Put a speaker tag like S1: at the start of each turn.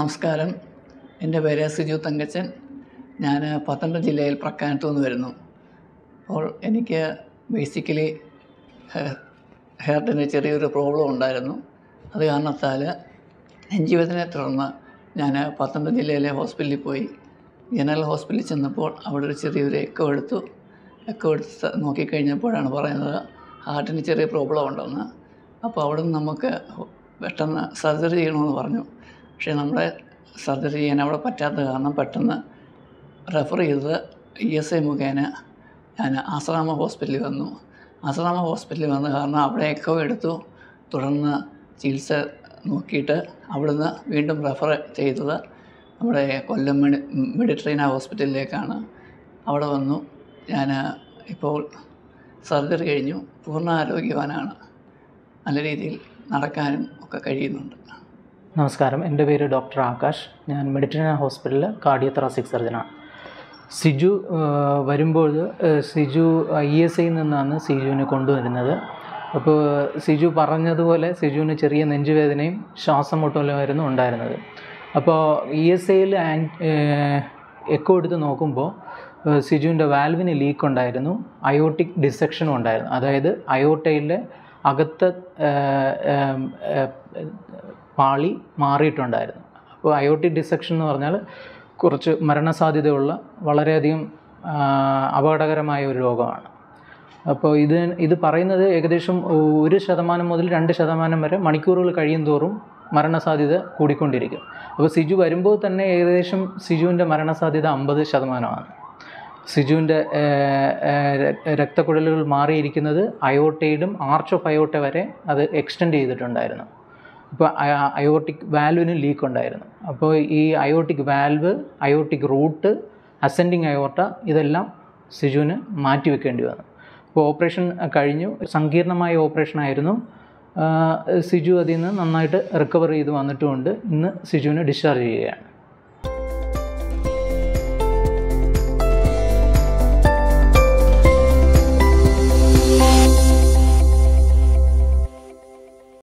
S1: നമസ്കാരം. എന്റെ പേര് സിജു തങ്കച്ചൻ. ഞാൻ പത്തനംതിട്ട ജില്ലയിൽ പ്രക്കാനത്തു നിന്ന് വരുന്നു. അപ്പോൾ എനിക്ക് ബേസിക്കലി ഹെയർട്ടിന് ചെറിയൊരു പ്രോബ്ലം ഉണ്ടായിരുന്നു. അത് കാരണത്താൽ നെഞ്ചുവേദനയെ തുടർന്ന് ഞാൻ പത്തനംതിട്ട ജില്ലയിലെ ഹോസ്പിറ്റലിൽ പോയി. ജനറൽ ഹോസ്പിറ്റലിൽ ചെന്നപ്പോൾ അവിടെ ഒരു ചെറിയൊരു എക്കോ എടുത്തു. എക്കോ എടുത്ത് നോക്കിക്കഴിഞ്ഞപ്പോഴാണ് പറയുന്നത് ഹാർട്ടിന് ചെറിയ പ്രോബ്ലം ഉണ്ടെന്ന്. അപ്പോൾ അവിടെ നിന്ന് നമുക്ക് പെട്ടെന്ന് സർജറി ചെയ്യണമെന്ന് പറഞ്ഞു. പക്ഷേ നമ്മളെ സർജറി ചെയ്യാൻ അവിടെ പറ്റാത്ത കാരണം പെട്ടെന്ന് റെഫർ ചെയ്തത് ഇ എസ് ഐ മുഖേന ഞാൻ ആശ്രാമ ഹോസ്പിറ്റലിൽ വന്നു. ആശ്രാമ ഹോസ്പിറ്റലിൽ വന്ന കാരണം അവിടെ എക്കോ എടുത്തു. തുടർന്ന് ചികിത്സ നോക്കിയിട്ട് അവിടുന്ന് വീണ്ടും റെഫർ ചെയ്തത് നമ്മുടെ കൊല്ലം മെഡി മെഡിട്രീന ഹോസ്പിറ്റലിലേക്കാണ്. അവിടെ വന്നു. ഞാൻ ഇപ്പോൾ സർജറി കഴിഞ്ഞു. പൂർണ ആരോഗ്യവാനാണ്. നല്ല രീതിയിൽ നടക്കാനും ഒക്കെ കഴിയുന്നുണ്ട്.
S2: നമസ്കാരം. എന്റെ പേര് ഡോക്ടർ ആകാശ്. ഞാൻ മെഡിറ്ററേനിയൻ ഹോസ്പിറ്റലിൽ കാർഡിയോതെറാസിക് സർജനാണ്. സിജു വരുമ്പോൾ സിജു ഐ എസ് ഐയിൽ നിന്നാണ് സിജുവിനെ കൊണ്ടുവരുന്നത്. അപ്പോൾ സിജു പറഞ്ഞതുപോലെ സിജുവിന് ചെറിയ നെഞ്ചുവേദനയും ശ്വാസം മുട്ടലുമായിരുന്നു ഉണ്ടായിരുന്നത്. അപ്പോൾ ഇ എസ് ഐയിൽ എക്കോ എടുത്ത് നോക്കുമ്പോൾ സിജുവിന്റെ വാൽവിന് ലീക്ക് ഉണ്ടായിരുന്നു അയോട്ടിക് ഡിസെക്ഷനും ഉണ്ടായിരുന്നു. അതായത് അയോട്ടയിലെ അകത്ത് പാളി മാറിയിട്ടുണ്ടായിരുന്നു. അപ്പോൾ അയോട്ടിക് ഡിസെക്ഷൻ എന്ന് പറഞ്ഞാൽ കുറച്ച് മരണസാധ്യതയുള്ള വളരെയധികം അപകടകരമായ ഒരു രോഗമാണ്. അപ്പോൾ ഇത് ഇത് പറയുന്നത് ഏകദേശം ഒരു ശതമാനം മുതൽ രണ്ട് ശതമാനം വരെ മണിക്കൂറുകൾ കഴിയും തോറും മരണസാധ്യത കൂടിക്കൊണ്ടിരിക്കും. അപ്പോൾ സിജു വരുമ്പോൾ തന്നെ ഏകദേശം സിജുവിന്റെ മരണസാധ്യത അമ്പത് ശതമാനമാണ്. സിജുവിന്റെ രക്തക്കുഴലുകൾ മാറിയിരിക്കുന്നത് അയോട്ടയിലും ആർച്ച് ഓഫ് അയോട്ട വരെ അത് എക്സ്റ്റെൻഡ് ചെയ്തിട്ടുണ്ടായിരുന്നു. ഇപ്പോൾ അയോട്ടിക് വാൽവിന് ലീക്ക് ഉണ്ടായിരുന്നു. അപ്പോൾ ഈ aortic valve aortic root ascending aorta ഇതെല്ലാം സിജുവിന് മാറ്റിവെക്കേണ്ടി വന്നു. അപ്പോൾ ഓപ്പറേഷൻ കഴിഞ്ഞു. സങ്കീർണമായ ഓപ്പറേഷൻ ആയിരുന്നു. സിജു അതിൽ നിന്ന് നന്നായിട്ട് റിക്കവർ ചെയ്ത് വന്നിട്ടുമുണ്ട് ഇന്ന് സിജുവിനെ ഡിസ്ചാർജ് ചെയ്യുകയാണ്.